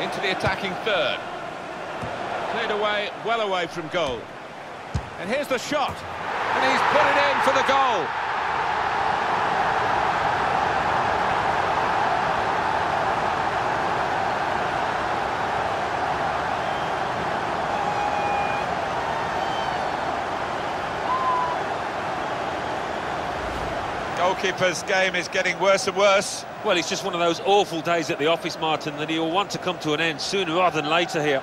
Into the attacking third. Cleared away, well away from goal. And here's the shot. And he's put it in for the goal. Goalkeeper's game is getting worse and worse. Well, it's just one of those awful days at the office, Martin, that he'll want to come to an end sooner rather than later here.